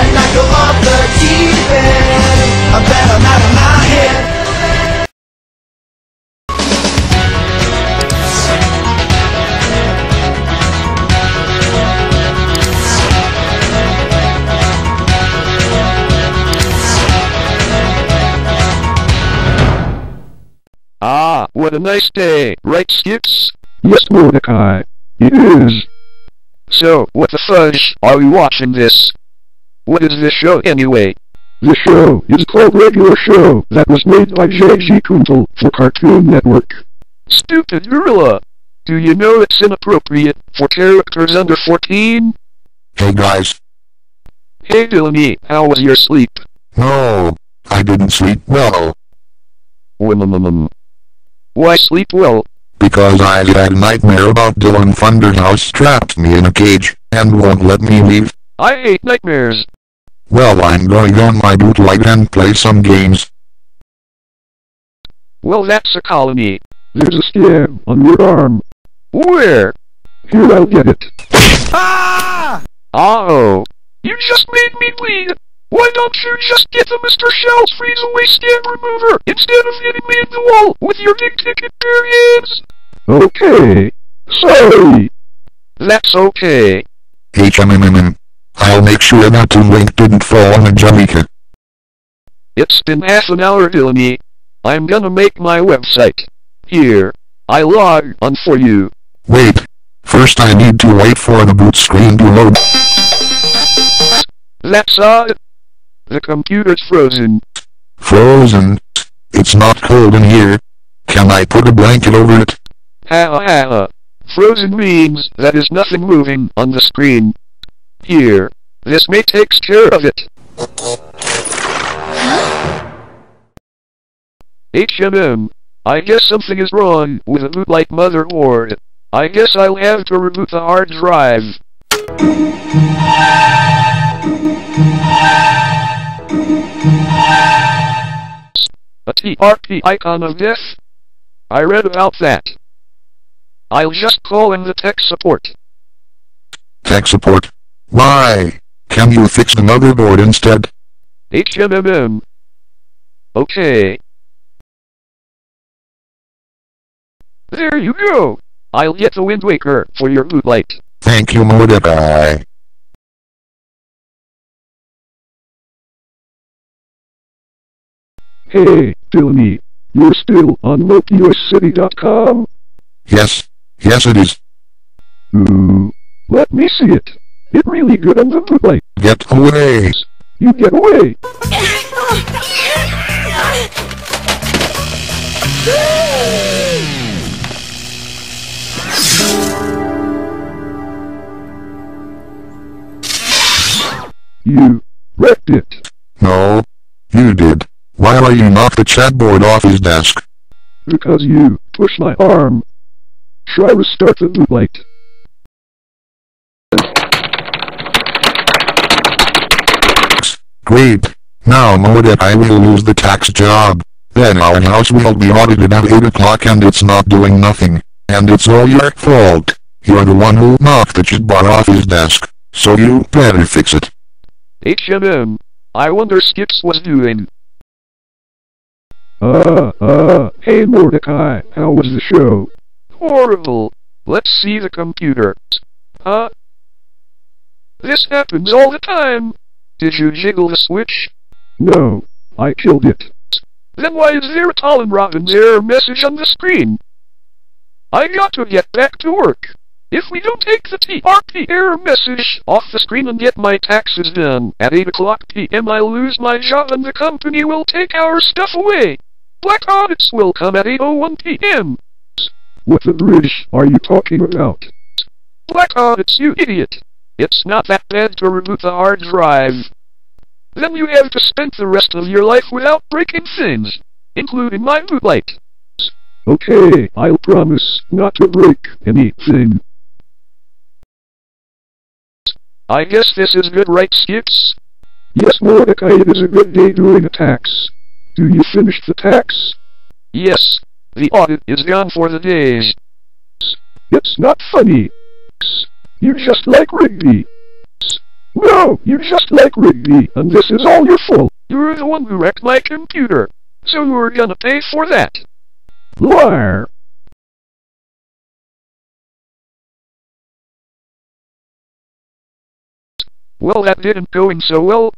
and I go off the deep end. I bet I'm out of my head. Ah, what a nice day, right, Skips? Yes, Mordecai. It is. So, what the fudge are we watching this? What is this show anyway? The show is called Regular Show that was made by J.G. Quintel for Cartoon Network. Stupid gorilla! Do you know it's inappropriate for characters under 14? Hey guys. Hey Dylan, how was your sleep? No, I didn't sleep well Why sleep well? because I had a nightmare about Dylan Thunderhouse trapped me in a cage and won't let me leave. I hate nightmares. Well, I'm going on my bootlight and play some games. Well, that's a colony. There's a scab on your arm. Where? Here, I'll get it. Ah! Uh-oh. You just made me bleed! Why don't you just get the Mr. Shell's freeze away scan remover instead of hitting me in the wall with your big ticket periods? Okay. Sorry. That's okay. HMMM. I'll make sure that Toon Link didn't fall on Angelica. It's been half an hour, Dylan. I'm gonna make my website. Here. I log on for you. Wait. First I need to wait for the boot screen to load. That's odd. The computer's frozen. Frozen. It's not cold in here. Can I put a blanket over it? Ha ha ha. Frozen means that is nothing moving on the screen. Here. This may takes care of it. HMM. I guess something is wrong with the bootlight motherboard. I guess I'll have to reboot the hard drive. A TRP icon of death? I read about that. I'll just call in the tech support. Tech support. Why? Can you fix the motherboard instead? HMMM. Okay. There you go! I'll get the Wind Waker for your boot light. Thank you, Mordecai. Hey, Dylan. You're still on LokiUSCity.com? Yes. Yes it is. Ooh. Let me see it. It really good on the bootlight. Get away. You get away. You wrecked it. No. You did. Why are you knocked the chatboard off his desk? Because you pushed my arm. Try restart the bootlight. Great. Now Mordecai will lose the tax job. Then our house will be audited at 8 o'clock and it's not doing nothing. And it's all your fault. You're the one who knocked the chatboard off his desk. So you better fix it. HMM. I wonder Skips was doing. Uh, uh, hey Mordecai, how was the show? Horrible. Let's see the computer. Huh? This happens all the time. Did you jiggle the switch? No, I killed it. Then why is there a Colin Robbins error message on the screen? I got to get back to work. If we don't take the TRP error message off the screen and get my taxes done at 8 o'clock p.m. I'll lose my job and the company will take our stuff away. Black audits will come at 8.01 p.m. What the British are you talking about? Black audits, you idiot. It's not that bad to reboot the hard drive. Then you have to spend the rest of your life without breaking things, including my bootlight. Okay, I'll promise not to break anything. I guess this is good, right, Skips? Yes, Mordecai, it is a good day doing a tax. Do you finish the tax? Yes. The audit is gone for the days. It's not funny. You're just like Rigby. No, you just like Rigby, and this is all your fault. You're the one who wrecked my computer. So you're gonna pay for that. Liar. Well, that didn't going so well.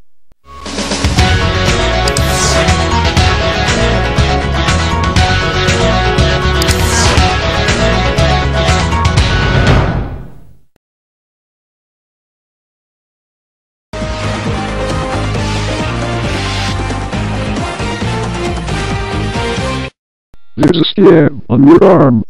There's a scab on your arm.